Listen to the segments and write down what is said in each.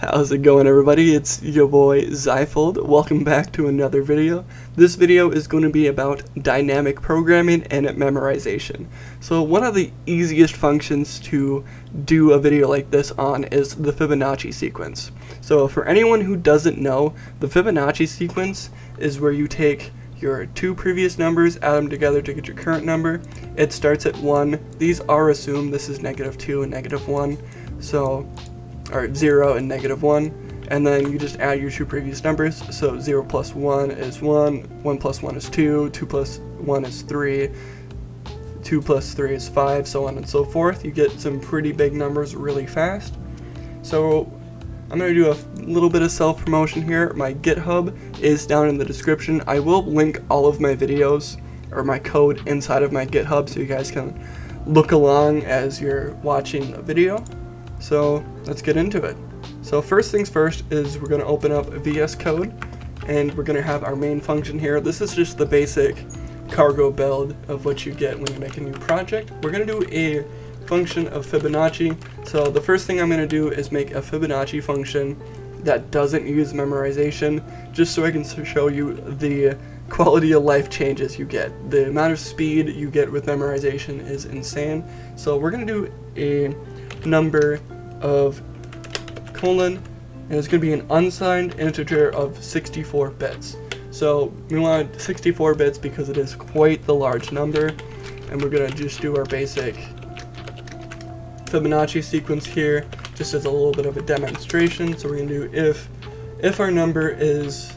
How's it going everybody? It's your boy Xyphold. Welcome back to another video. This video is going to be about dynamic programming and memorization. So one of the easiest functions to do a video like this on is the Fibonacci sequence. So for anyone who doesn't know, the Fibonacci sequence is where you take your two previous numbers, add them together to get your current number. It starts at 1. These are assumed. This is negative 2 and negative 1. So or 0 and negative 1, and then you just add your two previous numbers, so 0 plus 1 is 1, 1 plus 1 is 2, 2 plus 1 is 3, 2 plus 3 is 5, so on and so forth. You get some pretty big numbers really fast. So I'm going to do a little bit of self-promotion here. My GitHub is down in the description. I will link all of my videos or my code inside of my GitHub so you guys can look along as you're watching the video. So let's get into it. So first things first is we're going to open up VS Code and we're going to have our main function here. This is just the basic cargo build of what you get when you make a new project. We're going to do a function of Fibonacci. So the first thing I'm going to do is make a Fibonacci function that doesn't use memorization just so I can show you the quality of life changes you get. The amount of speed you get with memorization is insane. So we're going to do a number of colon, and it's going to be an unsigned integer of 64 bits. So we want 64 bits because it is quite the large number, and we're going to just do our basic Fibonacci sequence here, just as a little bit of a demonstration. So we're going to do if, if our number is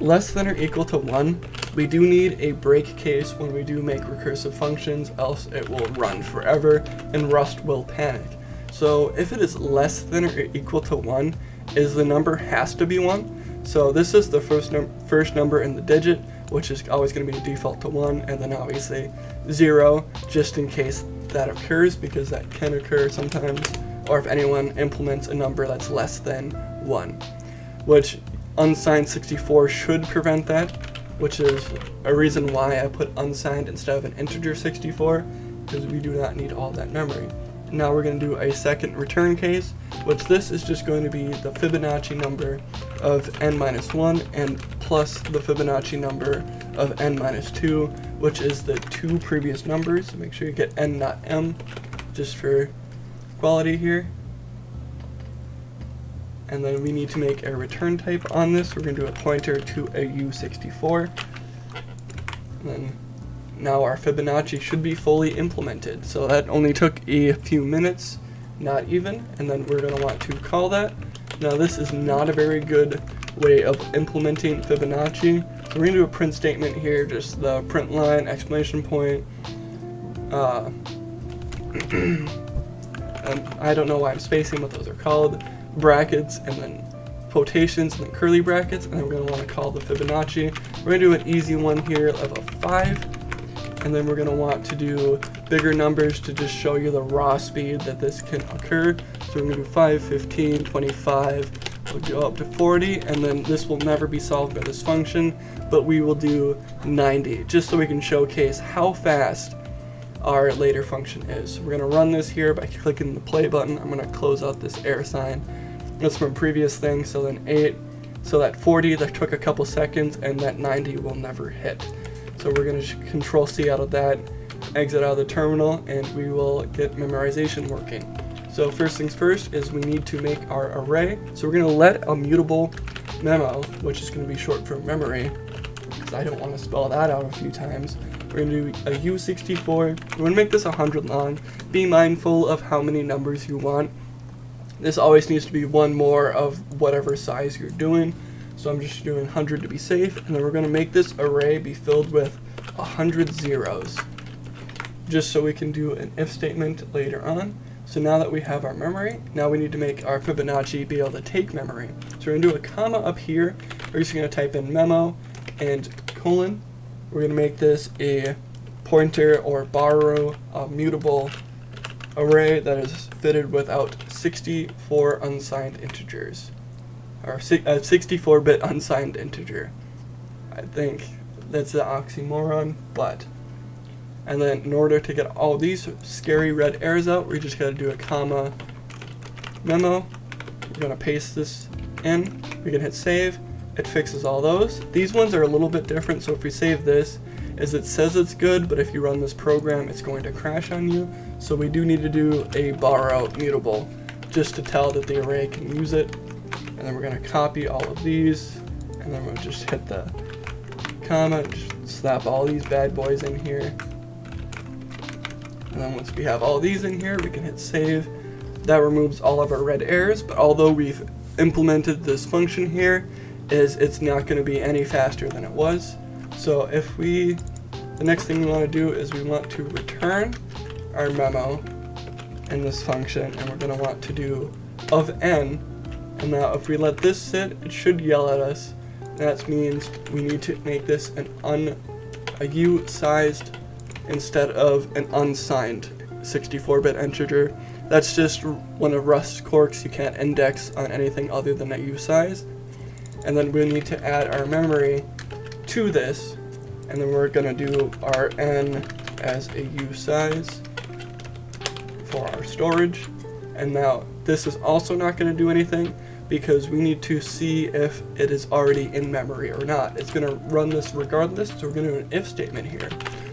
less than or equal to 1, we do need a break case when we do make recursive functions, else it will run forever and Rust will panic. So if it is less than or equal to 1, is the number has to be 1. So this is the first, num first number in the digit, which is always going to be default to 1, and then obviously 0, just in case that occurs, because that can occur sometimes, or if anyone implements a number that's less than 1, which unsigned 64 should prevent that, which is a reason why I put unsigned instead of an integer 64, because we do not need all that memory. Now we're going to do a second return case, which this is just going to be the Fibonacci number of n minus 1 and plus the Fibonacci number of n minus 2, which is the two previous numbers. So make sure you get n not m, just for quality here. And then we need to make a return type on this. We're going to do a pointer to a U64. And then now our Fibonacci should be fully implemented. So that only took a few minutes, not even, and then we're going to want to call that. Now this is not a very good way of implementing Fibonacci. So we're going to do a print statement here, just the print line, exclamation point, uh, I don't know why I'm spacing what those are called, brackets, and then quotations, and then curly brackets, and then we're going to want to call the Fibonacci. We're going to do an easy one here of a 5, and then we're going to want to do bigger numbers to just show you the raw speed that this can occur. So we're going to do 5, 15, 25, we'll go up to 40, and then this will never be solved by this function, but we will do 90, just so we can showcase how fast our later function is. So we're going to run this here by clicking the play button. I'm going to close out this error sign. That's from previous thing, so then 8, so that 40 that took a couple seconds, and that 90 will never hit. So we're going to control C out of that, exit out of the terminal, and we will get memorization working. So first things first is we need to make our array. So we're going to let a mutable memo, which is going to be short for memory, because I don't want to spell that out a few times. We're going to do a U64. We're going to make this 100 long. Be mindful of how many numbers you want. This always needs to be one more of whatever size you're doing. So I'm just doing 100 to be safe, and then we're going to make this array be filled with 100 zeros, just so we can do an if statement later on. So now that we have our memory, now we need to make our Fibonacci be able to take memory. So we're going to do a comma up here. We're just going to type in memo and colon. We're going to make this a pointer or borrow a mutable array that is fitted without 64 unsigned integers or a 64-bit unsigned integer. I think that's the oxymoron, but. And then in order to get all these scary red errors out, we just gotta do a comma memo, we're to paste this in. We can hit save. It fixes all those. These ones are a little bit different, so if we save this, is it says it's good, but if you run this program, it's going to crash on you. So we do need to do a borrow mutable just to tell that the array can use it. And then we're going to copy all of these, and then we'll just hit the comma, just slap all these bad boys in here. And then once we have all these in here, we can hit save. That removes all of our red errors, but although we've implemented this function here, is it's not going to be any faster than it was. So if we, the next thing we want to do is we want to return our memo in this function, and we're going to want to do of n, and now if we let this sit, it should yell at us. That means we need to make this an un, a u-sized instead of an unsigned 64-bit integer. That's just one of Rust's quirks. You can't index on anything other than a u size. And then we need to add our memory to this, and then we're going to do our n as a u size for our storage. And now this is also not going to do anything because we need to see if it is already in memory or not. It's going to run this regardless, so we're going to do an if statement here.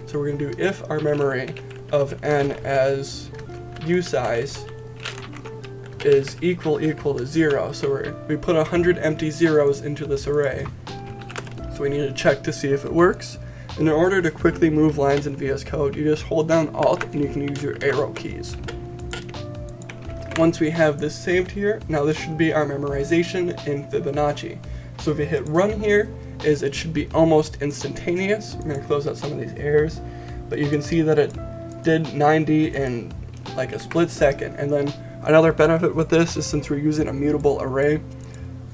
So we're going to do if our memory of n as u size is equal equal to 0. So we we put 100 empty zeros into this array. So we need to check to see if it works. And in order to quickly move lines in VS Code, you just hold down Alt and you can use your arrow keys. Once we have this saved here, now this should be our memorization in Fibonacci. So if we hit run here, is it should be almost instantaneous. We're to close out some of these errors, but you can see that it did 90 in like a split second. And then another benefit with this is since we're using a mutable array,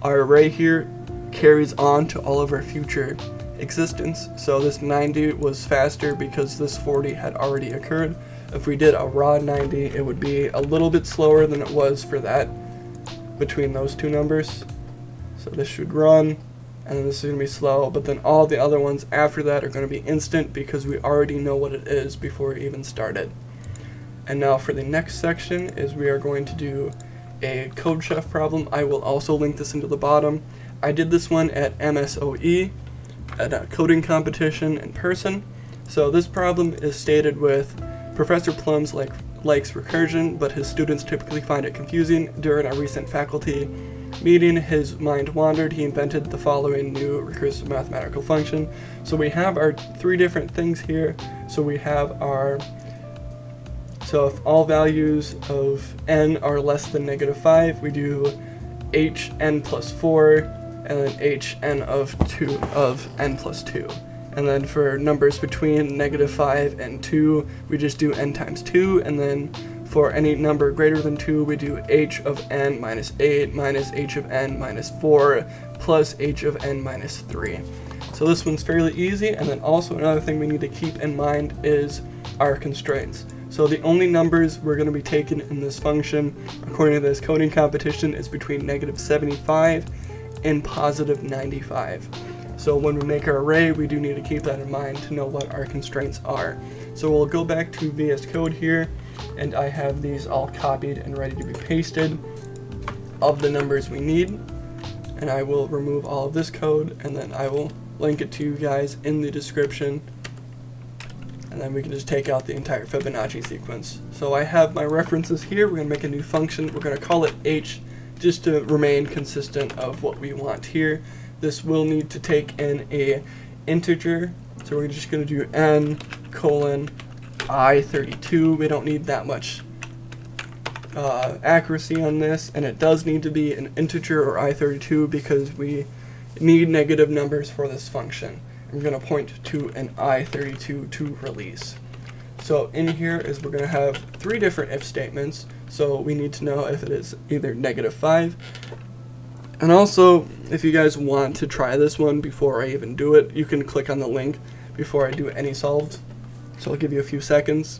our array here carries on to all of our future existence. So this 90 was faster because this 40 had already occurred. If we did a raw 90, it would be a little bit slower than it was for that between those two numbers. So this should run, and then this is going to be slow, but then all the other ones after that are going to be instant because we already know what it is before we even started. And now for the next section is we are going to do a CodeChef problem. I will also link this into the bottom. I did this one at MSOE at a coding competition in person. So this problem is stated with Professor Plums like, likes recursion, but his students typically find it confusing. During a recent faculty meeting, his mind wandered. He invented the following new recursive mathematical function. So we have our three different things here. So we have our, so if all values of n are less than negative 5, we do h n plus 4, and then h n of 2 of n plus 2. And then for numbers between negative 5 and 2, we just do n times 2. And then for any number greater than 2, we do h of n minus 8 minus h of n minus 4 plus h of n minus 3. So this one's fairly easy. And then also another thing we need to keep in mind is our constraints. So the only numbers we're going to be taking in this function, according to this coding competition, is between negative 75 and positive 95. So when we make our array, we do need to keep that in mind to know what our constraints are. So we'll go back to VS Code here, and I have these all copied and ready to be pasted of the numbers we need. And I will remove all of this code, and then I will link it to you guys in the description. And then we can just take out the entire Fibonacci sequence. So I have my references here. We're going to make a new function. We're going to call it h just to remain consistent of what we want here this will need to take in a integer. So we're just going to do n colon i32. We don't need that much uh, accuracy on this, and it does need to be an integer or i32 because we need negative numbers for this function. we're going to point to an i32 to release. So in here is we're going to have three different if statements. So we need to know if it is either negative 5, and also, if you guys want to try this one before I even do it, you can click on the link before I do any solved. So I'll give you a few seconds.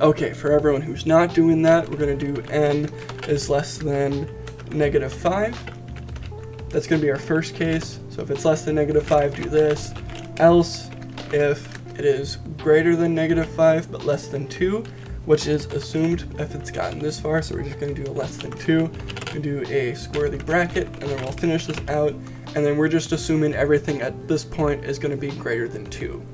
Okay, for everyone who's not doing that, we're going to do n is less than negative 5. That's going to be our first case. So if it's less than negative 5, do this. Else, if it is greater than negative 5 but less than 2, which is assumed if it's gotten this far, so we're just going to do a less than 2, we do a squarely bracket, and then we'll finish this out, and then we're just assuming everything at this point is going to be greater than 2.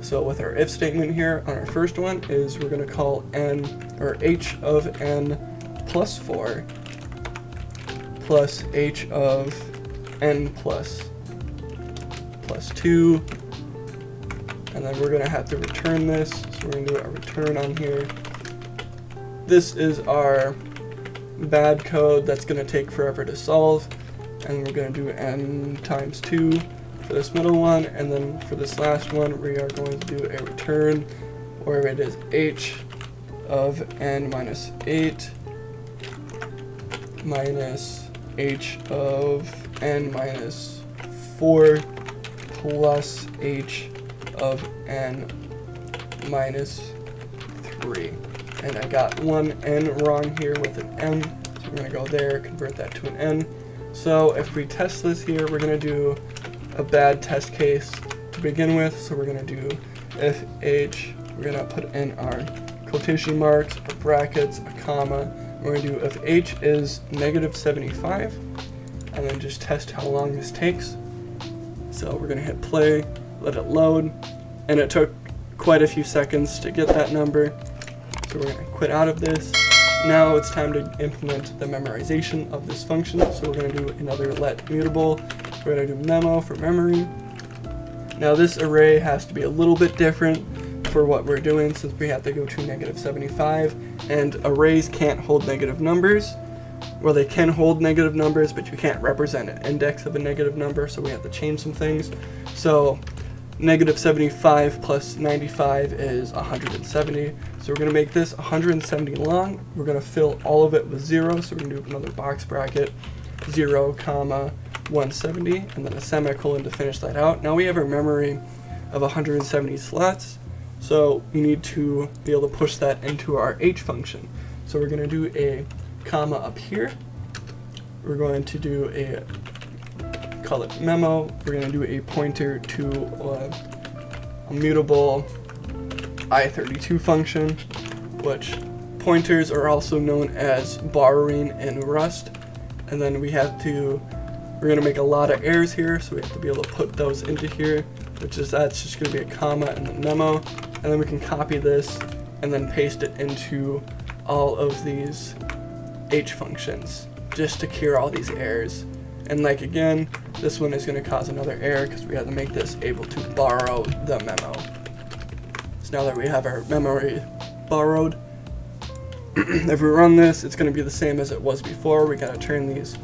So with our if statement here on our first one is we're going to call n, or h of n plus 4 plus h of n plus plus 2 and then we're going to have to return this. So we're going to do a return on here. This is our bad code that's going to take forever to solve and we're going to do n times 2 for this middle one and then for this last one we are going to do a return where it is h of n minus 8 minus h of n minus 4 plus h of n minus 3. And I got one n wrong here with an m, so we're to go there, convert that to an n. So if we test this here, we're going to do a bad test case to begin with. So we're going to do if h, we're going to put in our quotation marks, brackets, a comma. We're to do if h is negative 75, and then just test how long this takes. So we're going to hit play, let it load, and it took quite a few seconds to get that number. So we're to quit out of this. Now it's time to implement the memorization of this function. So we're going to do another let mutable. We're going to do memo for memory. Now this array has to be a little bit different for what we're doing since we have to go to negative 75 and arrays can't hold negative numbers. Well, they can hold negative numbers, but you can't represent an index of a negative number, so we have to change some things. So negative 75 plus 95 is 170. So we're going to make this 170 long. We're going to fill all of it with 0, so we're to do another box bracket, 0, comma, 170, and then a semicolon to finish that out. Now we have our memory of 170 slots, so we need to be able to push that into our h function. So we're going to do a comma up here. We're going to do a call it memo. We're to do a pointer to uh, a mutable i32 function, which pointers are also known as borrowing in Rust. And then we have to, we're going to make a lot of errors here, so we have to be able to put those into here, which is that's just to be a comma and then memo. And then we can copy this and then paste it into all of these h functions just to cure all these errors. And like again, this one is going to cause another error because we have to make this able to borrow the memo. So now that we have our memory borrowed, if we run this, it's going to be the same as it was before. We got to turn these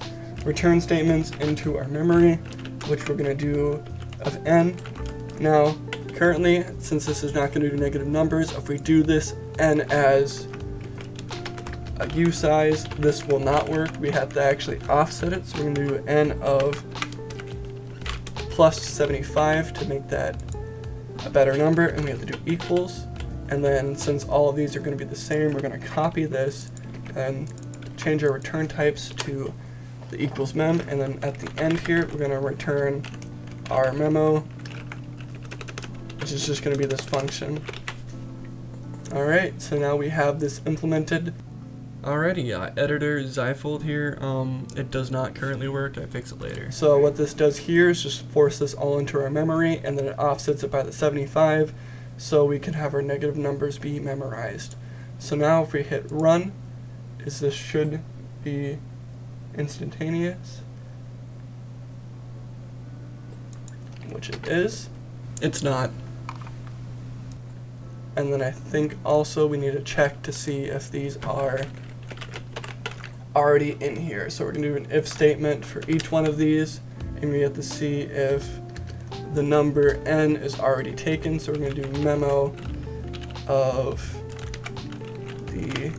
return statements into our memory, which we're going to do of n. Now, currently, since this is not going to do negative numbers, if we do this n as a u size, this will not work. We have to actually offset it, so we're going to do n of plus 75 to make that a better number, and we have to do equals. And then since all of these are going to be the same, we're going to copy this and change our return types to the equals mem. And then at the end here, we're going to return our memo, which is just going to be this function. Alright, so now we have this implemented. Alrighty, uh, editor Xyphold here. Um, it does not currently work. I fix it later. So what this does here is just force this all into our memory, and then it offsets it by the 75, so we can have our negative numbers be memorized. So now if we hit run, is this should be instantaneous, which it is. It's not. And then I think also we need to check to see if these are already in here. So we're going to do an if statement for each one of these, and we have to see if the number n is already taken. So we're to do memo of the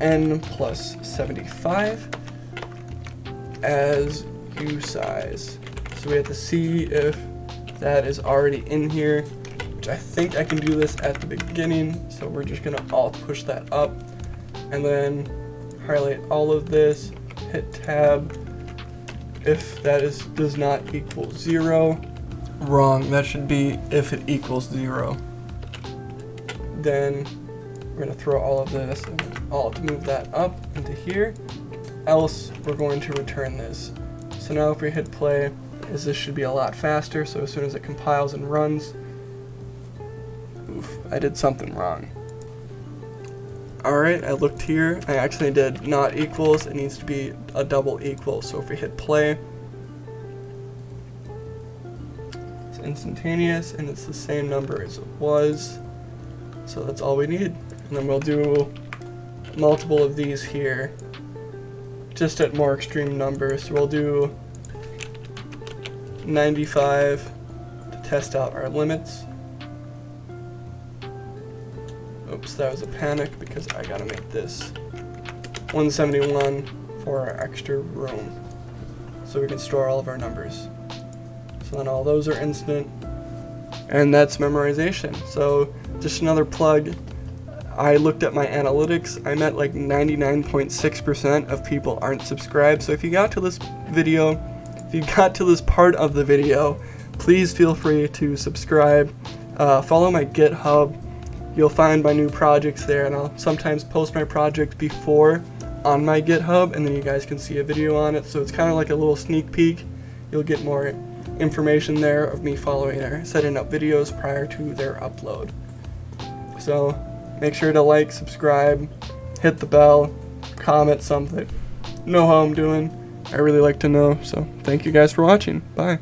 n plus 75 as u size. So we have to see if that is already in here, which I think I can do this at the beginning. So we're just going to alt push that up and then highlight all of this, hit tab. If that is does not equal zero, wrong, that should be if it equals zero. Then we're gonna throw all of this and alt move that up into here. else we're going to return this. So now if we hit play, is this should be a lot faster, so as soon as it compiles and runs, oof, I did something wrong. Alright, I looked here, I actually did not equals, it needs to be a double equal, so if we hit play, it's instantaneous and it's the same number as it was, so that's all we need. And then we'll do multiple of these here, just at more extreme numbers. So we'll do 95 to test out our limits. Oops, that was a panic because I gotta make this 171 for our extra room. So we can store all of our numbers. So then all those are instant. And that's memorization. So just another plug. I looked at my analytics. I'm at like 99.6% of people aren't subscribed. So if you got to this video, if you got to this part of the video, please feel free to subscribe. Uh, follow my GitHub. You'll find my new projects there, and I'll sometimes post my projects before on my GitHub, and then you guys can see a video on it. So it's kind of like a little sneak peek. You'll get more information there of me following or setting up videos prior to their upload. So make sure to like, subscribe, hit the bell, comment something. Know how I'm doing. I really like to know. So thank you guys for watching. Bye.